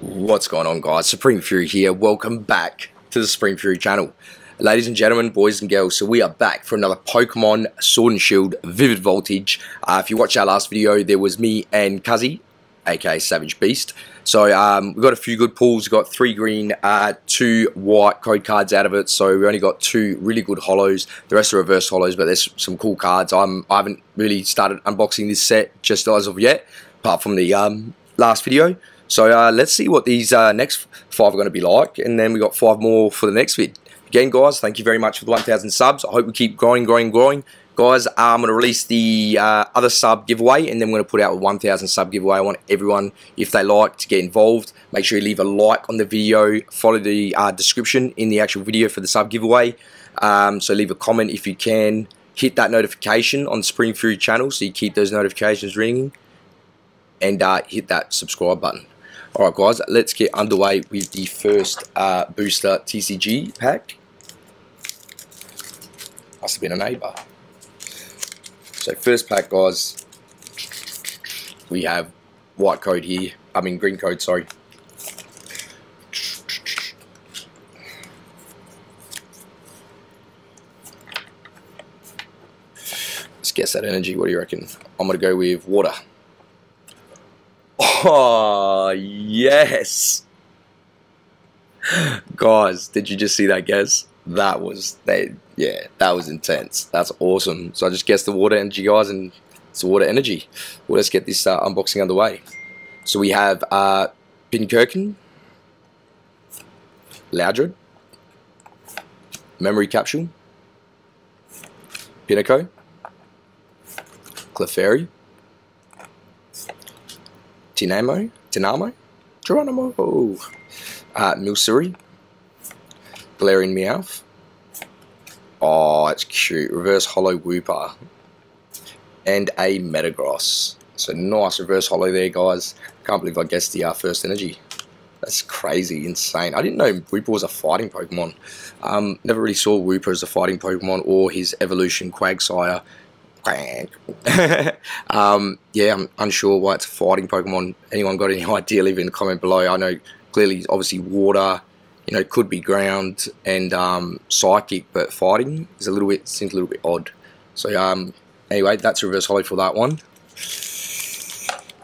What's going on guys? Supreme Fury here. Welcome back to the Supreme Fury channel. Ladies and gentlemen, boys and girls, so we are back for another Pokemon Sword and Shield Vivid Voltage. Uh, if you watched our last video, there was me and Cuzzy, aka Savage Beast. So um, we got a few good pulls. Got three green, uh, two white code cards out of it. So we only got two really good holos. The rest are reverse holos, but there's some cool cards. I'm, I haven't really started unboxing this set just as of yet, apart from the um, last video. So uh, let's see what these uh, next five are going to be like, and then we got five more for the next vid. Again, guys, thank you very much for the 1,000 subs. I hope we keep growing, growing, growing. Guys, I'm going to release the uh, other sub giveaway, and then we're going to put out a 1,000 sub giveaway. I want everyone, if they like, to get involved. Make sure you leave a like on the video. Follow the uh, description in the actual video for the sub giveaway. Um, so leave a comment if you can. Hit that notification on the Supreme Fury channel so you keep those notifications ringing. And uh, hit that subscribe button. Alright guys, let's get underway with the first uh, booster TCG pack. Must have been a neighbour. So first pack guys, we have white code here, I mean green code, sorry. Let's guess that energy, what do you reckon? I'm going to go with water. Oh, yes. Guys, did you just see that guess? That was, they, yeah, that was intense. That's awesome. So I just guessed the water energy, guys, and it's water energy. Well, let's get this uh, unboxing underway. So we have uh, Pincurchin, Loudred, Memory Capsule, Pinnacle, Clefairy, Tynamo, Tynamo, Geronimo, uh, Milcery, Galarian Meowth. Oh, it's cute. Reverse Holo Wooper. And a Metagross. So nice reverse holo there, guys. Can't believe I guessed the uh, first energy. That's crazy, insane. I didn't know Wooper was a fighting Pokemon. Um, never really saw Wooper as a fighting Pokemon or his evolution Quagsire um, yeah, I'm unsure why it's a fighting Pokemon. Anyone got any idea, leave it in the comment below. I know clearly, obviously, water, you know, could be ground and um, psychic, but fighting is a little bit, seems a little bit odd. So, um, anyway, that's reverse holo for that one.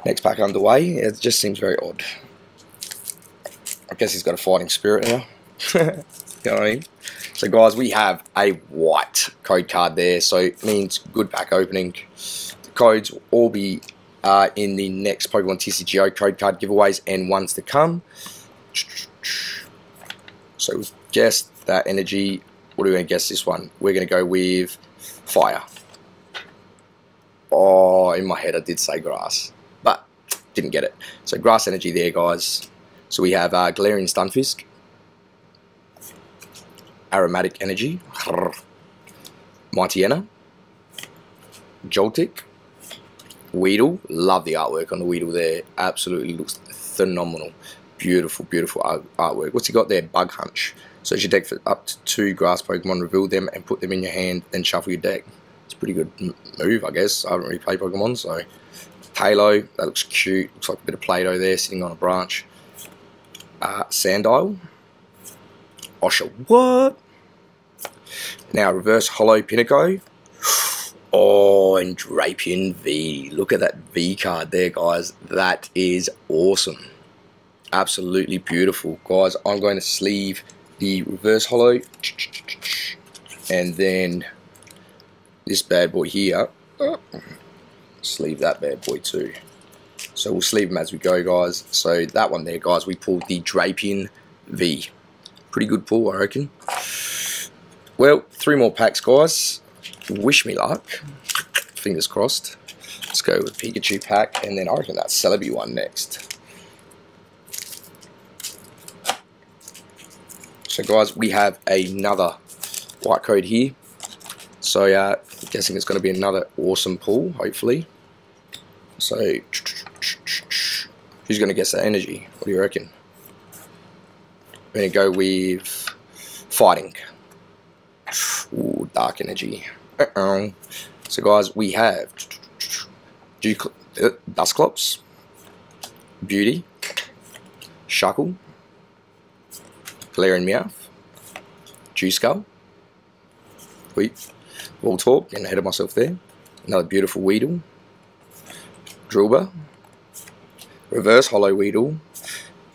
Next pack underway. It just seems very odd. I guess he's got a fighting spirit now. you know what I mean? So guys, we have a white code card there, so it means good pack opening. The codes will all be uh, in the next Pokemon TCGO code card giveaways and ones to come. So we've that energy. What are we going to guess this one? We're going to go with fire. Oh, in my head I did say grass, but didn't get it. So grass energy there, guys. So we have uh, Stunfisk, Aromatic Energy, Mightyena, Joltik, Weedle, love the artwork on the Weedle there, absolutely looks phenomenal. Beautiful, beautiful artwork. What's he got there? Bug Hunch. So you deck for up to two grass Pokemon, reveal them and put them in your hand, then shuffle your deck. It's a pretty good move, I guess. I haven't really played Pokemon, so. Halo, that looks cute. Looks like a bit of Play-Doh there sitting on a branch. Uh, Sandile, Osha, what? Now, reverse holo Pinnacle. Oh, and Drapion V. Look at that V card there, guys. That is awesome. Absolutely beautiful. Guys, I'm going to sleeve the reverse holo. And then this bad boy here. Sleeve that bad boy too. So we'll sleeve them as we go, guys. So that one there, guys, we pulled the Drapion V. Pretty good pull, I reckon. Well, three more packs, guys. Wish me luck. Fingers crossed. Let's go with Pikachu pack, and then I reckon that Celebi one next. So, guys, we have another white code here. So, uh, I'm guessing it's going to be another awesome pull, hopefully. So, who's going to guess that energy? What do you reckon? Going to go with fighting. Ooh, dark energy. Uh -oh. So guys, we have uh, Dusclops, Beauty, Shuckle, Galarian Meowth, Juicegull, Wheat, Voltorb, getting ahead of myself there. Another beautiful Weedle, Drilbur, Reverse Holo Weedle,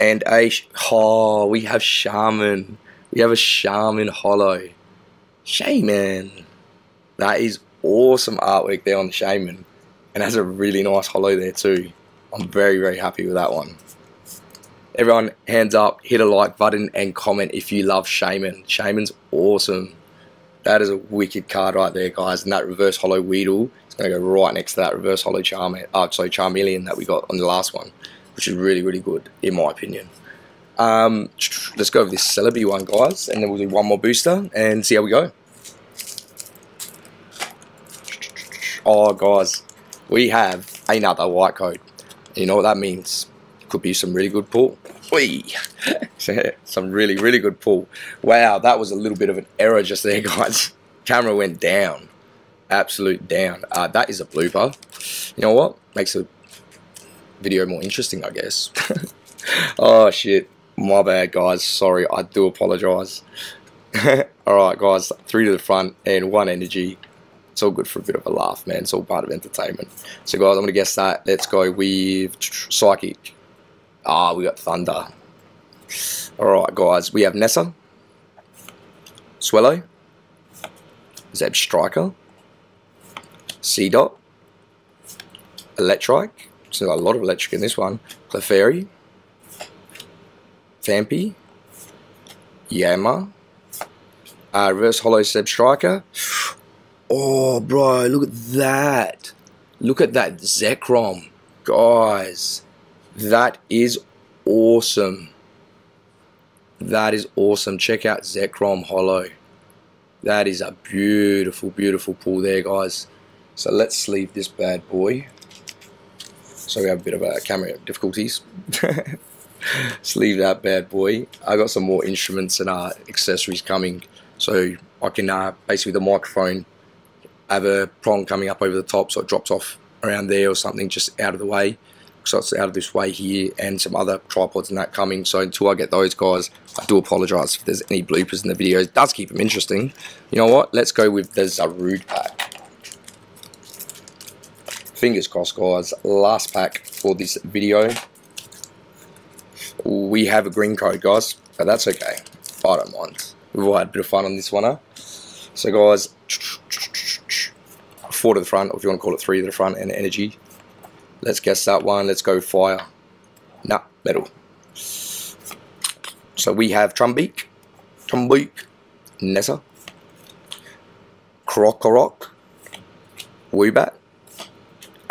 and a, oh, we have Shaman. We have a Shaman holo. Shaman. That is awesome artwork there on the Shaman. And has a really nice holo there too. I'm very, very happy with that one. Everyone, hands up, hit a like button and comment if you love Shaman. Shaman's awesome. That is a wicked card right there, guys. And that reverse holo Weedle is going to go right next to that reverse holo Charm, uh, sorry, Charmeleon that we got on the last one, which is really, really good, in my opinion. Um, let's go over this Celebi one, guys, and then we'll do one more booster and see how we go. Oh, guys, we have another white code. You know what that means? Could be some really good pull. Some really, really good pull. Wow, that was a little bit of an error just there, guys. Camera went down. Absolute down. Uh, that is a blooper. You know what? Makes the video more interesting, I guess. oh, shit. My bad, guys. Sorry, I do apologise. Alright, guys. Three to the front and one energy it's all good for a bit of a laugh, man. It's all part of entertainment. So, guys, I'm going to guess that. Let's go with Psychic. Ah, we got Thunder. Alright, guys. We have Nessa. Swellow. Zeb Striker. Seedot. Electrike. So a lot of electric in this one. Clefairy. Phanpy. Yama. Uh, reverse Holo Zebstrika. Oh, bro, look at that. Look at that Zekrom. Guys, that is awesome. That is awesome. Check out Zekrom Holo. That is a beautiful, beautiful pull there, guys. So let's sleeve this bad boy. So we have a bit of a camera difficulties. sleeve that bad boy. I got some more instruments and uh, accessories coming. So I can uh, basically the microphone have a prong coming up over the top so it drops off around there or something just out of the way so it's out of this way here and some other tripods and that coming so until I get those guys I do apologise if there's any bloopers in the videos it does keep them interesting you know what let's go with the Zarude pack fingers crossed guys last pack for this video we have a green code guys but that's okay I don't mind we've all had a bit of fun on this one huh? so guys four to the front, or if you want to call it three to the front, and energy. Let's guess that one. Let's go fire. Nah, metal. So we have Trumbeak, Trumbeak, Nessa, Krokorok,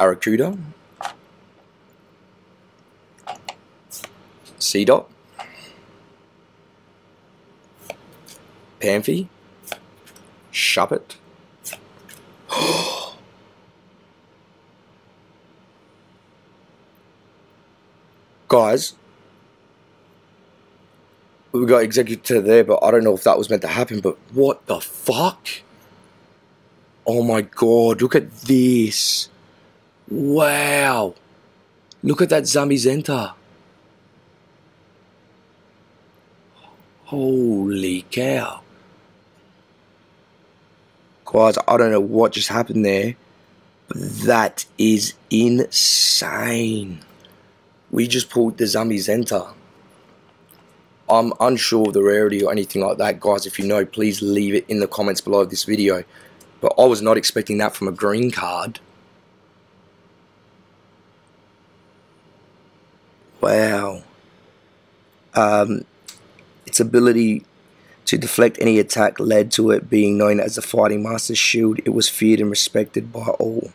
Woobat, Arrokuda, Seedot, Phanpy, Shuppet, guys, we got executive there, but I don't know if that was meant to happen. But what the fuck? Oh my god, look at this. Wow. Look at that Zamazenta. Holy cow. Guys, I don't know what just happened there. That is insane we just pulled the Zamazenta. I'm unsure of the rarity or anything like that, guys. If you know, please leave it in the comments below this video. But I was not expecting that from a green card. Wow. Um, its ability to deflect any attack led to it being known as the Fighting Master's Shield. It was feared and respected by all.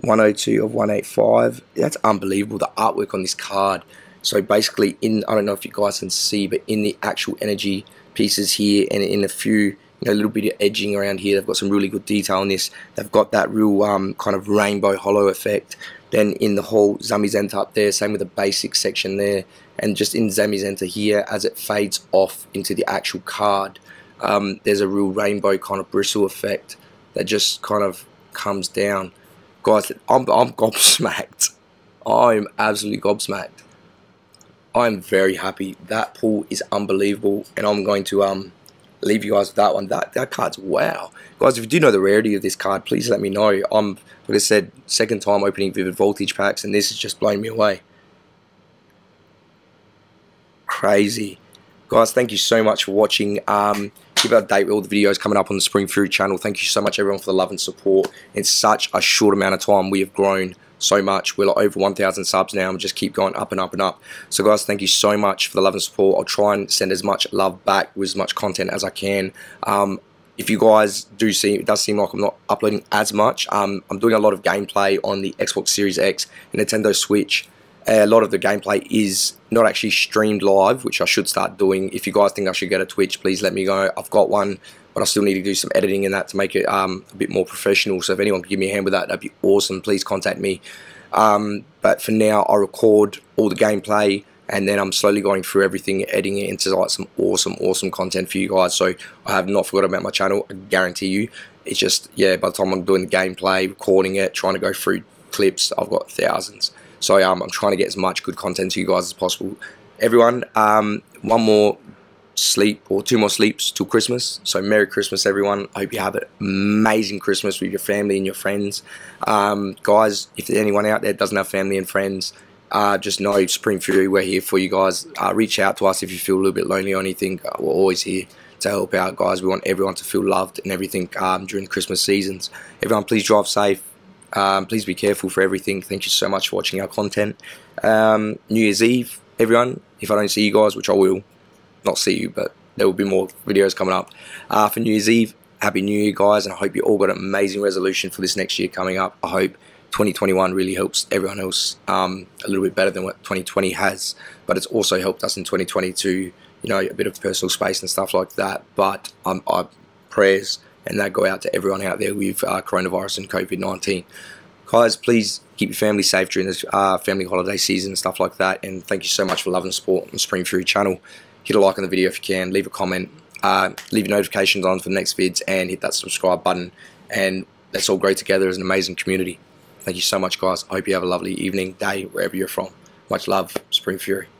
102 of 185. That's unbelievable, the artwork on this card. So basically, in I don't know if you guys can see, but in the actual energy pieces here and in a few, you know, a little bit of edging around here, they've got some really good detail on this. They've got that real um, kind of rainbow holo effect. Then in the whole Zamazenta up there, same with the basic section there. And just in Zamazenta here, as it fades off into the actual card, um, there's a real rainbow kind of bristle effect that just kind of comes down. Guys, I'm, I'm gobsmacked. I'm absolutely gobsmacked. I'm very happy. That pull is unbelievable, and I'm going to um leave you guys with that one. That that card's wow, guys. If you do know the rarity of this card, please let me know. I'm like I said, second time opening Vivid Voltage packs, and this has just blown me away. Crazy, guys. Thank you so much for watching. Um, keep up to date with all the videos coming up on the Supreme Fury channel. Thank you so much, everyone, for the love and support. In such a short amount of time, we have grown so much. We're like over 1,000 subs now and just keep going up and up and up. So guys, thank you so much for the love and support. I'll try and send as much love back with as much content as I can. Um, if you guys do see, it does seem like I'm not uploading as much. Um, I'm doing a lot of gameplay on the Xbox Series X and Nintendo Switch. A lot of the gameplay is not actually streamed live, which I should start doing. If you guys think I should get a Twitch, please let me know. I've got one but I still need to do some editing in that to make it um, a bit more professional. So if anyone can give me a hand with that, that'd be awesome. Please contact me. Um, but for now, I record all the gameplay and then I'm slowly going through everything, editing it into like some awesome, awesome content for you guys. So I have not forgot about my channel. I guarantee you. It's just yeah. By the time I'm doing the gameplay, recording it, trying to go through clips, I've got thousands. So um, I'm trying to get as much good content to you guys as possible. Everyone, um, one more sleep or two more sleeps till Christmas. So Merry Christmas, everyone. I hope you have an amazing Christmas with your family and your friends. Um, guys, if there's anyone out there doesn't have family and friends, uh, just know Supreme Fury, we're here for you guys. Uh, reach out to us if you feel a little bit lonely or anything. Uh, we're always here to help out, guys. We want everyone to feel loved and everything um, during Christmas seasons. Everyone, please drive safe. Um, please be careful for everything. Thank you so much for watching our content. Um, New Year's Eve, everyone. If I don't see you guys, which I will, not see you, but there will be more videos coming up. Uh, for New Year's Eve, Happy New Year, guys, and I hope you all got an amazing resolution for this next year coming up. I hope 2021 really helps everyone else um, a little bit better than what 2020 has, but it's also helped us in 2022, you know, a bit of personal space and stuff like that. But um, I prayers and that go out to everyone out there with uh, coronavirus and COVID-19. Guys, please keep your family safe during this uh, family holiday season and stuff like that. And thank you so much for loving the support on Supreme Fury channel hit a like on the video if you can, leave a comment, uh, leave your notifications on for the next vids, and hit that subscribe button. And let's all grow together as an amazing community. Thank you so much, guys. I hope you have a lovely evening, day, wherever you're from. Much love, Supreme Fury.